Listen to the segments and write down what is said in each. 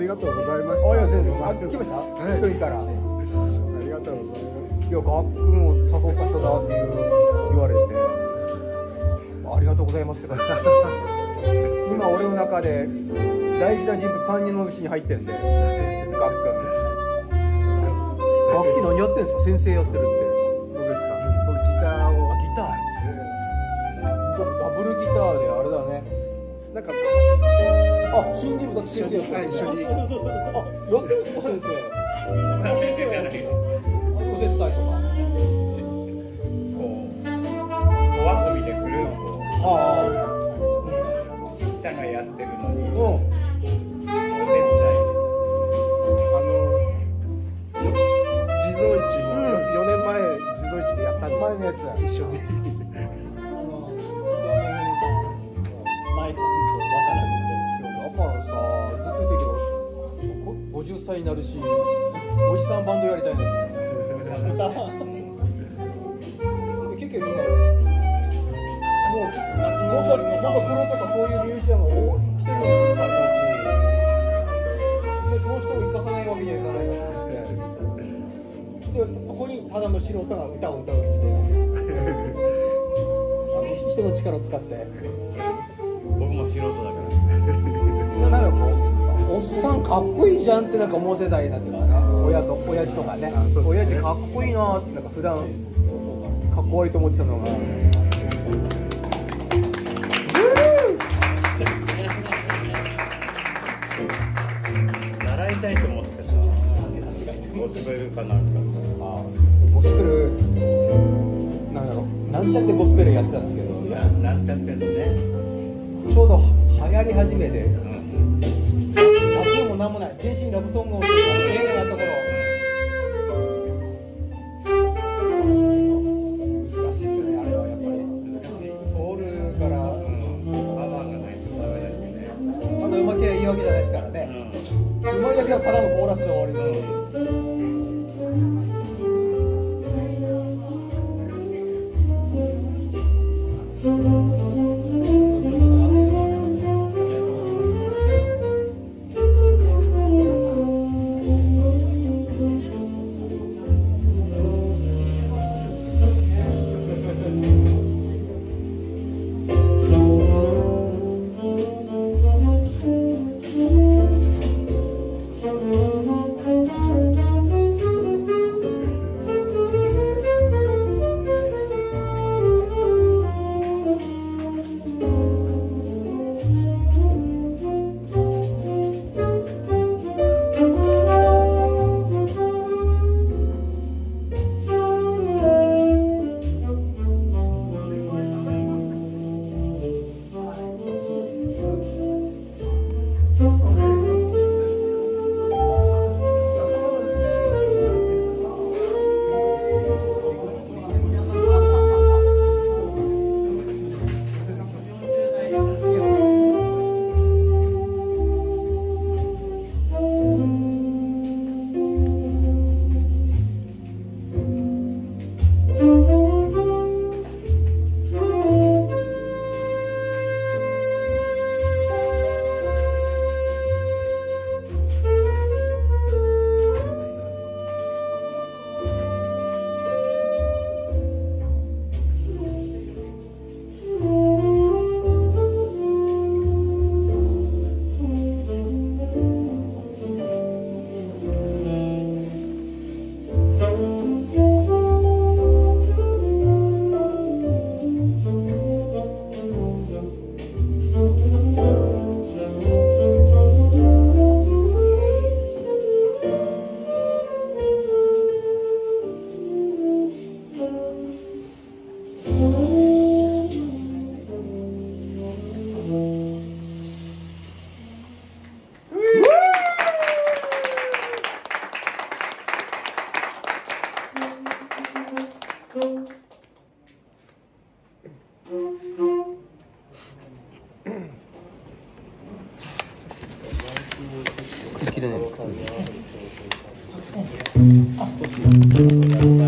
ありがとうございました。あ、先生、あ、来ました？一人から。ありがとうございます。いや、がっくんを誘った人だっていう言われて。ありがとうございますって感じだ。今、俺の中で。大事な人物三人のうちに入ってんで。がっ。楽器何やってんすか、先生やってる。一緒にはい一緒にあやってるんです。か先生先生がやないお手伝いとかこうお遊びでグループをああちっちゃがやってるのにお手伝いあの地蔵市も4年前地蔵市でやったんです。前のやつ一緒にになるしおじさんバンドやりたいな。結局ねもう夏の終わりの元プロとかそういうミュージシャンが来てるんですのうでその人を生かさないわけにはいかないなってでそこにただの素人が歌を歌うみたいなあの人の力を使って僕も素人だから。なんだろう。おっさんかっこいいじゃんってなんか思わせたいなっていうかな親と親父とかね。ね。親父かっこいいなってなんか普段かっこ悪いと思ってたのが。習いたいと思ってさゴスペルかなんかゴスペルなんだろう。なんちゃってゴスペルやってたんですけど。ななんちゃってんのね。ちょうど流行り始めて。うんラブソングもなんもない天心ラブソングを映画があった頃。難しいっすねあれは。やっぱり。ソウルからパワーがないとダメだしねただうまけりゃいいわけじゃないですからねうまいだけはただのコーラスで終わりですきれない「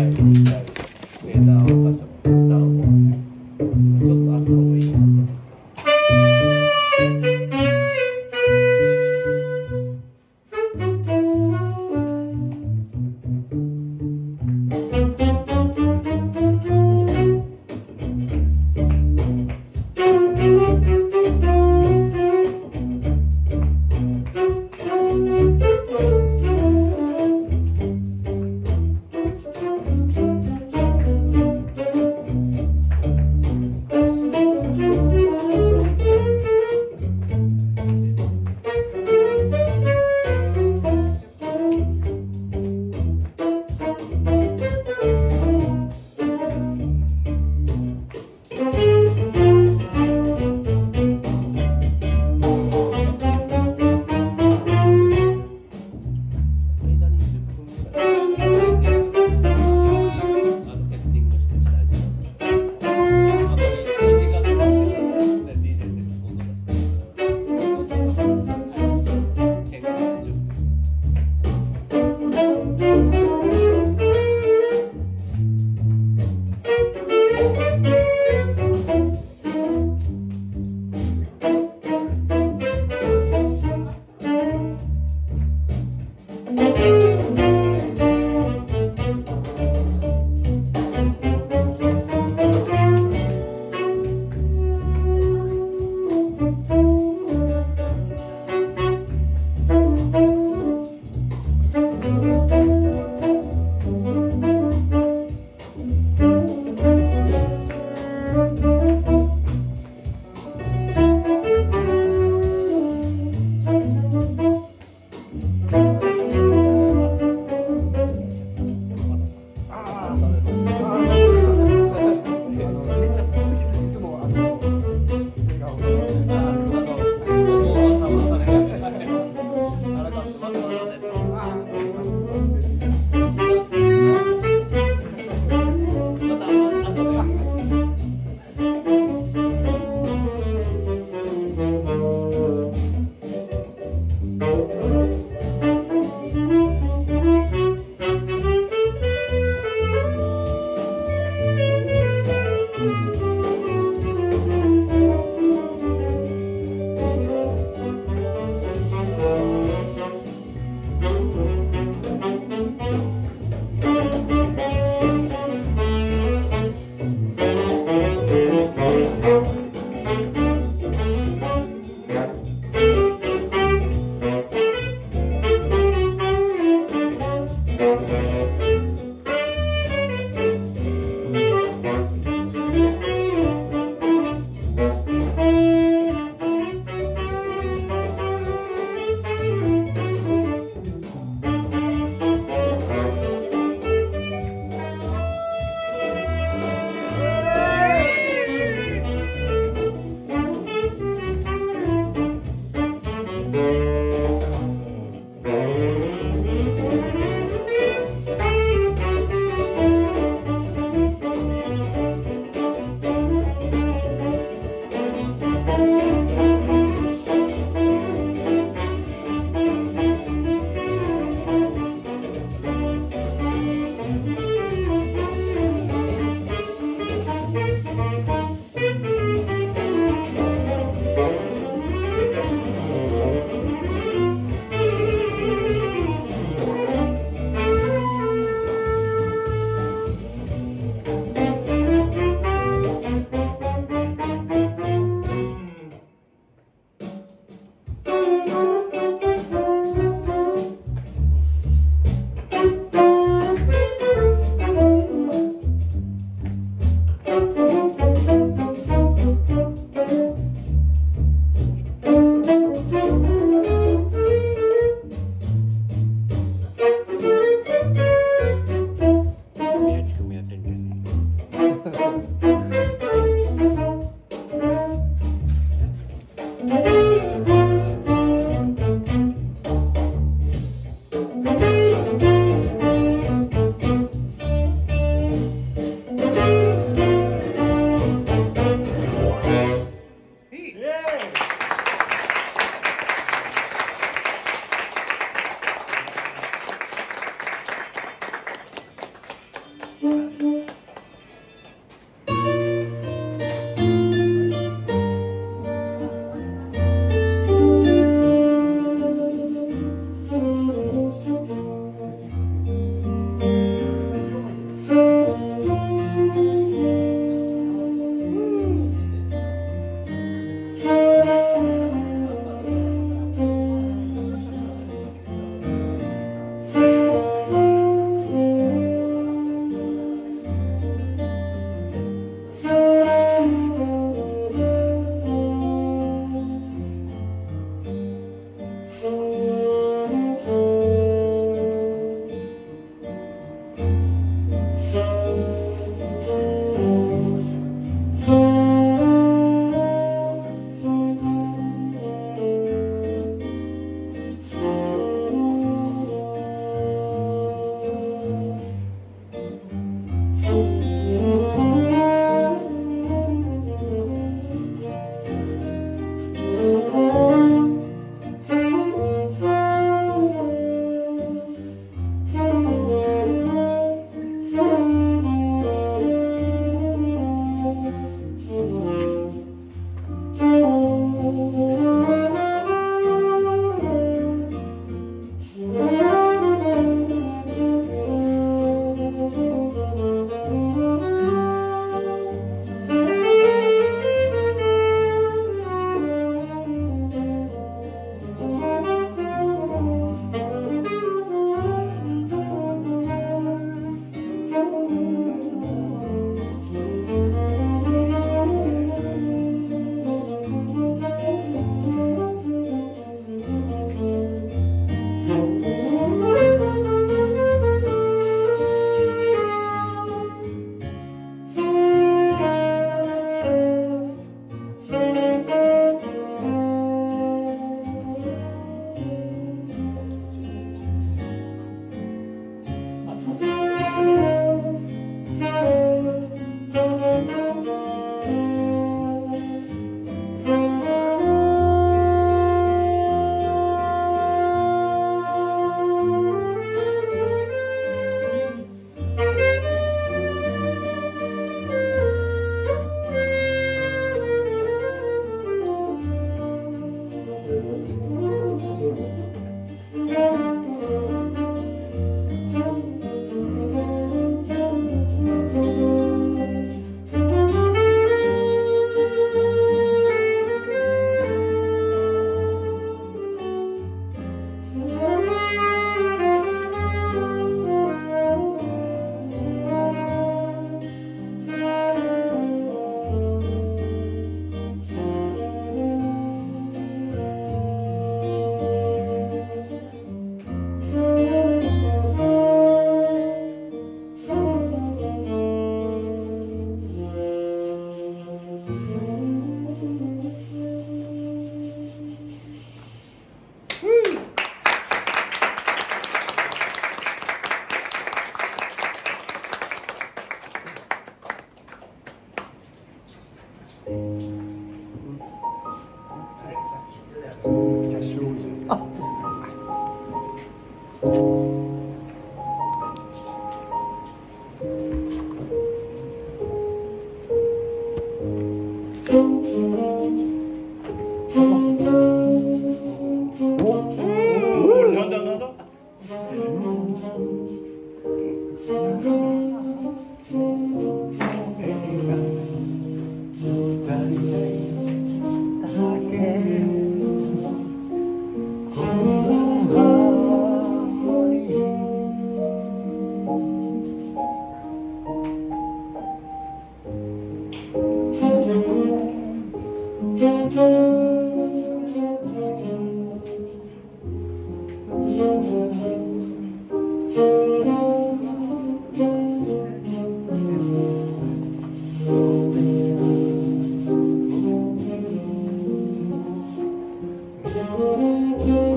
Thank you.